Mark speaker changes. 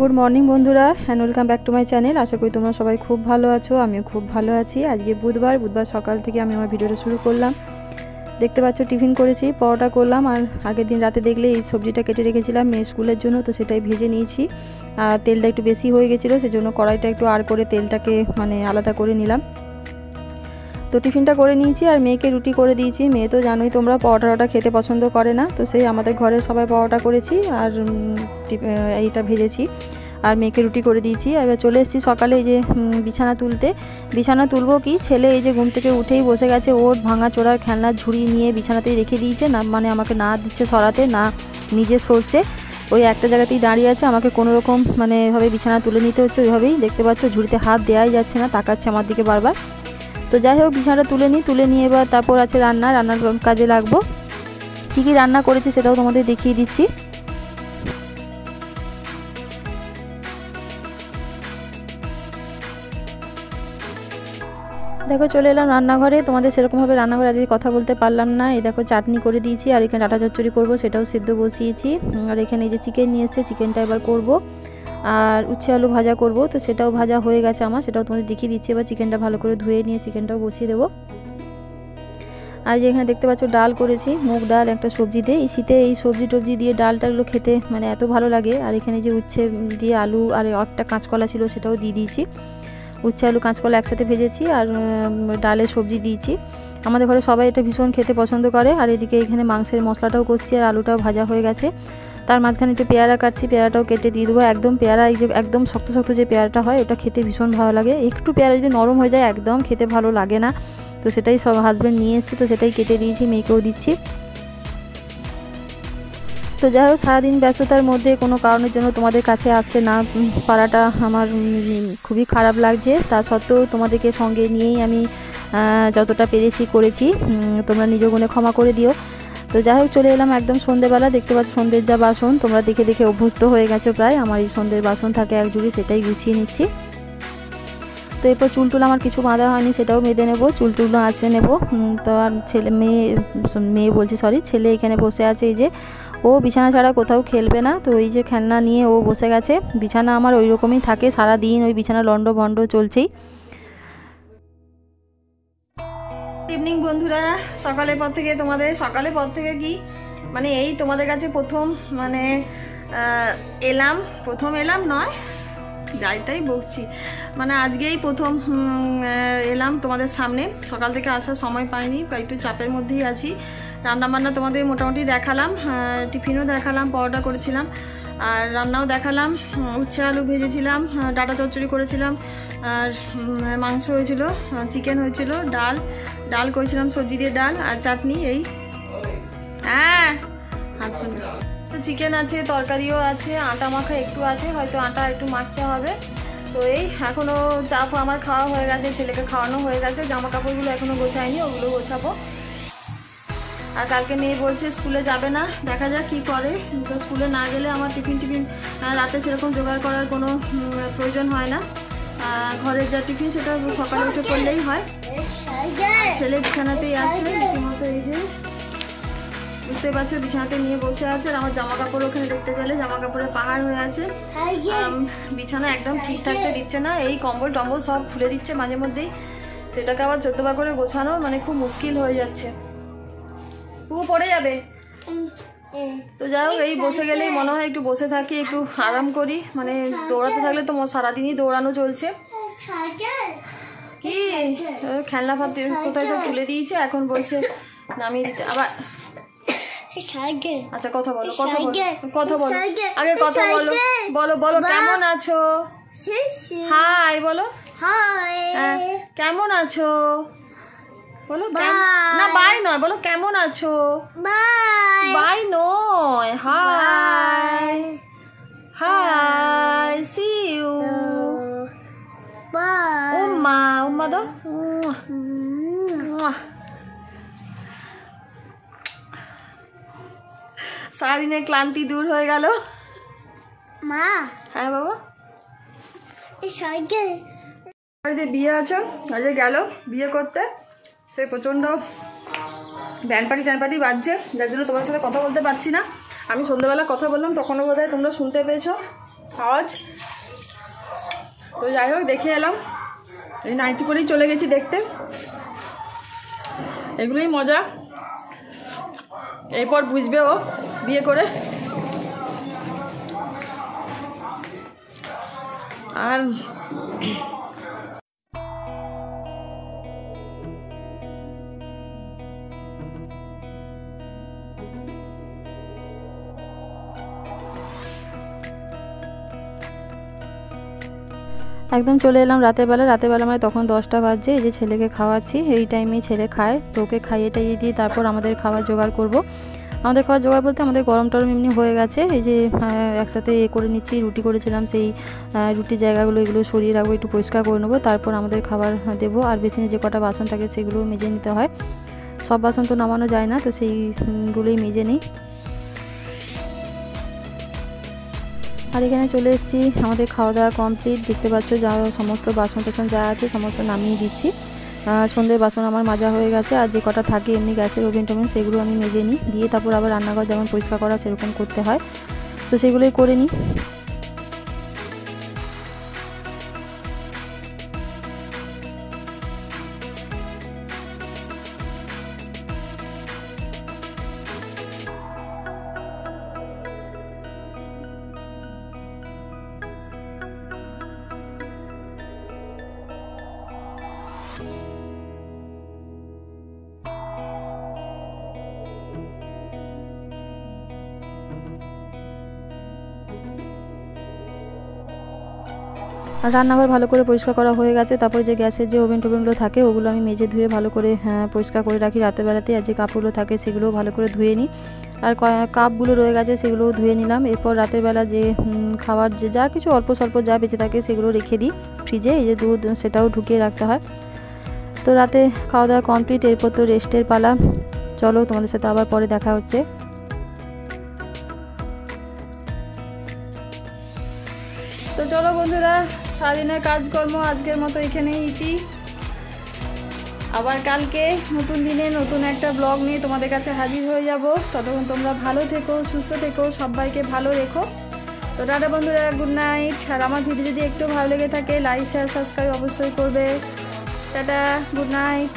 Speaker 1: Good morning বন্ধুরা and welcome back to my channel আশা করি তোমরা সবাই খুব ভালো আছো, আমিও খুব ভালো আছি। আজকে বুধবার বুধবার সকাল থেকে আমি আমার ভিডিওটা শুরু করলাম। দেখতে পাচ্ছ, টিফিন করেছি, পরোটা করলাম, আর আগের দিন রাতে দেখলে এই সবজিটা কেটে রেখেছিলাম মেয়ে স্কুলের জন্য, তো সেটাই ভেজে নিয়েছি। আর তেলটা একটু বেশি হয়ে গেছিল, সেজন্য কড়াইটা একটু আর করে তেলটাকে মানে আলাদা করে নিলাম। তো টিফিনটা করে নিয়েছি আর মেয়েকে রুটি করে দিয়েছি। মেয়ে তো জানোই তোমরা পরোটা খেতে পছন্দ করে না। তো সেই আমাদের ঘরে সবাই পরোটা করেছি আর এইটা ভেজেছি। আর মেয়েকে রুটি করে দিয়েছি। এবার চলে এসেছি সকালে এই যে বিছানা তুলতে। বিছানা তুলবো কি? ছেলে এই যে ঘুম থেকে উঠেই বসে গেছে। ওর ভাঙা চোরার খেলনার ঝুড়ি নিয়ে বিছানাতেই রেখে দিয়েছে। না মানে আমাকে না দিচ্ছে সরাতে, না নিজে সরছে। ওই একটা জায়গাতেই দাঁড়িয়ে আছে। আমাকে কোনো রকম মানে এভাবে বিছানা তুলে নিতে হচ্ছে। ওইভাবেই দেখতে পাচ্ছ ঝুড়িতে হাত দেওয়াই যাচ্ছে না, তাকাচ্ছে আমার দিকে বারবার। তো যাই হোক, বিছানাটা তুলে নিই, তুলে নিয়ে এবার তারপর আছে রান্না, রান্নার কাজে লাগবো। কী কী রান্না করেছি সেটাও তোমাদের দেখিয়ে দিচ্ছি। দেখো, চলে এলাম রান্নাঘরে। তোমাদের সেরকমভাবে রান্নাঘরে আজকে কথা বলতে পারলাম না। এই দেখো, চাটনি করে দিয়েছি, আর এখানে ডাটা চচ্চড়ি করব, সেটাও সিদ্ধ বসিয়েছি। আর এখানে এই যে চিকেন নিয়ে এসছে চিকেনটা এবার করব। আর উচ্ছে আলু ভাজা করব। তো সেটাও ভাজা হয়ে গেছে আমার, সেটাও তোমাদের দেখিয়ে দিচ্ছি। এবার চিকেনটা ভালো করে ধুয়ে নিয়ে চিকেনটাও বসিয়ে দেবো। আর যে এখানে দেখতে পাচ্ছ, ডাল করেছি, মুগ ডাল, একটা সবজি দিয়ে। এই শীতে এই সবজি টবজি দিয়ে ডালটাগুলো খেতে মানে এত ভালো লাগে। আর এখানে যে উচ্ছে দিয়ে আলু আর একটা কাঁচকলা ছিল সেটাও দিয়ে দিয়েছি। উচ্ছে আলু কাঁচকলা একসাথে ভেজেছি আর ডালের সবজি দিয়েছি। আমাদের ঘরে সবাই এটা ভীষণ খেতে পছন্দ করে। আর এদিকে এখানে মাংসের মশলাটাও কষছি আর আলুটাও ভাজা হয়ে গেছে। তার মাঝখানে একটু পেয়ারা কাটছি, পেয়ারাটাও কেটে দিয়ে দেবো। একদম পেয়ারা, এই যে একদম শক্ত শক্ত যে পেয়ারাটা হয়, ওটা খেতে ভীষণ ভালো লাগে। একটু পেয়ারা যদি নরম হয়ে যায়, একদম খেতে ভালো লাগে না। তো সেটাই সব হাজব্যান্ড নিয়ে এসছে, তো সেটাই কেটে দিয়েছি, মেয়েকেও দিচ্ছি। তো যাই হোক, সারাদিন ব্যস্ততার মধ্যে কোনো কারণের জন্য তোমাদের কাছে আসতে না পারাটা আমার খুবই খারাপ লাগছে। তা সত্ত্বেও তোমাদেরকে সঙ্গে নিয়েই আমি যতটা পেরেছি করেছি। তোমরা নিজ গুণে ক্ষমা করে দিও। তো যাই হোক, চলে এলাম একদম সন্ধেবেলা। দেখতে পাচ্ছ সন্ধ্যের যা বাসন, তোমরা দেখে দেখে অভ্যস্ত হয়ে গেছো প্রায়। আমার এই সন্ধ্যের বাসন থাকে এক জুড়ি সেটাই গুছিয়ে নিচ্ছি। তো এরপর চুল টুল আমার কিছু বাঁধা হয়নি, সেটাও বেঁধে নেব। চুল টুলও আছে নেব। তো আর ছেলে মেয়ে মেয়ে বলছি সরি ছেলে এখানে বসে আছে এই যে। ও বিছানা ছাড়া কোথাও খেলবে না। তো ওই যে খেলনা নিয়ে ও বসে গেছে। বিছানা আমার ওই রকমই থাকে সারা দিন ওই বিছানা লন্ড ভন্ড চলছেই। ইভিনিং বন্ধুরা। সকালের পর থেকে তোমাদের সকালের পর থেকে কি? মানে এই তোমাদের কাছে প্রথম মানে এলাম। প্রথম এলাম নয়, যাই তাই বলছি মানে আজকেই প্রথম এলাম তোমাদের সামনে। সকাল থেকে আসার সময় পাইনি, একটু চাপের মধ্যেই আছি। রান্নাবান্না তোমাদের মোটামুটি দেখালাম টিফিনও দেখালাম, পরোটা করেছিলাম। আর রান্নাও দেখালাম উচ্ছে আলু ভেজেছিলাম ডাটা চচ্চড়ি করেছিলাম, আর মাংস হয়েছিল চিকেন হয়েছিল, ডাল ডাল করেছিলাম, সবজি দিয়ে ডাল আর চাটনি, এই। হ্যাঁ হাজব্যান্ড চিকেন আছে, তরকারিও আছে, আটা মাখা একটু আছে, হয়তো আটা একটু মাখতে হবে। তো এই এখনও চাপ আমার খাওয়া হয়ে গেছে, ছেলেকে খাওয়ানো হয়ে গেছে, জামা কাপড়গুলো এখনও গোছায়নি ওগুলো গোছাবো। আর কালকে মেয়ে বলছে স্কুলে যাবে না, দেখা যাক কী করে। তো স্কুলে না গেলে আমার টিফিন টিফিন রাতে সেরকম জোগাড় করার কোনো প্রয়োজন হয় না। ঘরের যা টিফিন সেটা সকালে উঠে করলেই হয়। ছেলে বিছানাতেই আছে, রীতিমতো এই যে বুঝতে পারছ, বিছানাতে নিয়ে বসে আছে। আর আমার জামা কাপড় ওখানে দেখতে গেলে জামা কাপড়ের পাহাড় হয়ে আছে। বিছানা একদম ঠিক থাকতে দিচ্ছে না। এই কম্বল টম্বল সব খুলে দিচ্ছে মাঝে মধ্যেই। সেটাকে আবার চোদ্দবার করে গোছানো মানে খুব মুশকিল হয়ে যাচ্ছে। তবু পড়ে যাবে। তো যাই হোক এই বসে গেলেই মনে হয় একটু বসে থাকি একটু আরাম করি। মানে দৌড়াতে থাকলে তো সারাদিনই দৌড়ানো চলছে। কি? খেলনা ভাবতে কোথায় সব তুলে দিয়েছে? এখন বলছে নামিয়ে দিতে। আবার আচ্ছা কথা বলো কথা বলো কথা বলো। আগে কথা বলো। বলো বলো কেমন আছো? হাই বলো। কেমন আছো? বলো না বাই নয় বলো কেমন আছো? বাই নয় হাই হাই সি ইউ উম্মা উম্মা দাও সারাদিনের ক্লান্তি দূর হয়ে গেল।
Speaker 2: মা।
Speaker 1: হ্যাঁ বাবা?
Speaker 2: এই সাইকেল।
Speaker 1: বিয়ে আছে আজকে গেল বিয়ে করতে। সে প্রচণ্ড ব্যান্ড পার্টি ট্যান পার্টি বাজছে, যার জন্য তোমার সাথে কথা বলতে পারছি না। আমি সন্ধ্যেবেলা কথা বললাম, তখনও বোধ তোমরা শুনতে পেয়েছ
Speaker 3: আওয়াজ। তো যাই হোক, দেখে এলাম। এই নাইটি করেই চলে গেছি দেখতে। এগুলোই মজা। এরপর বুঝবে ও বিয়ে করে। আর
Speaker 1: একদম চলে এলাম রাতের বেলা। রাতের বেলা মানে তখন দশটা বাজছে। এই যে ছেলেকে খাওয়াচ্ছি, এই টাইমেই ছেলে খায়। তো ওকে খাইয়ে টাইয়ে দিয়ে তারপর আমাদের খাবার জোগাড় করব। আমাদের খাবার জোগাড় বলতে আমাদের গরম টরম এমনি হয়ে গেছে। এই যে একসাথে এ করে নিচ্ছি, রুটি করেছিলাম, সেই রুটির জায়গাগুলো এগুলো সরিয়ে রাখব, একটু পরিষ্কার করে নেব। তারপর আমাদের খাবার দেবো। আর বেসিনে যে কটা বাসন থাকে সেগুলো মেজে নিতে হয়। সব বাসন তো নামানো যায় না, তো সেইগুলোই মেজে নিই। আর এখানে চলে এসেছি। আমাদের খাওয়া দাওয়া কমপ্লিট দেখতে পাচ্ছ যা সমস্ত বাসন টাসন যা আছে, সমস্ত নামিয়ে দিচ্ছি। সন্ধ্যের বাসন আমার মাজা হয়ে গেছে। আর যে কটা থাকে, এমনি গ্যাসের ওভেন টোভেন সেগুলো আমি মেজে নিই। দিয়ে তারপর আবার রান্নাঘর যেমন পরিষ্কার করা, সেরকম করতে হয়। তো সেগুলোই করে নিই। রান্নাঘর ভালো করে পরিষ্কার করা হয়ে গেছে তারপরে যে গ্যাসের যে ওভেন টোভেনগুলো থাকে ওগুলো আমি মেজে ধুয়ে ভালো করে হ্যাঁ, পরিষ্কার করে রাখি রাতের বেলাতে। আর যে কাপড়গুলো থাকে সেগুলোও ভালো করে ধুয়ে নিই। আর কাপগুলো রয়ে গেছে সেগুলোও ধুয়ে নিলাম। এরপর রাতের বেলা যে খাওয়ার যে যা কিছু অল্প স্বল্প যা বেঁচে থাকে সেগুলো রেখে দিই ফ্রিজে। এই যে দুধ সেটাও ঢুকিয়ে রাখতে হয়। তো রাতে খাওয়া দাওয়া কমপ্লিট এরপর তো রেস্টের পালা। চলো তোমাদের সাথে আবার পরে দেখা হচ্ছে।
Speaker 3: তো চলো বন্ধুরা সারাদিনের কাজকর্ম আজকের মতো এখানেই ইতি। আবার কালকে নতুন দিনে নতুন একটা ব্লগ নিয়ে তোমাদের কাছে হাজির হয়ে যাব। ততক্ষণ তোমরা ভালো থেকো, সুস্থ থেকো, সবাইকে ভালো রেখো। তো টাটা বন্ধুরা গুড নাইট আর আমার ভিডিও যদি একটু ভালো লেগে থাকে লাইক শেয়ার সাবস্ক্রাইব অবশ্যই করবে। Tata good night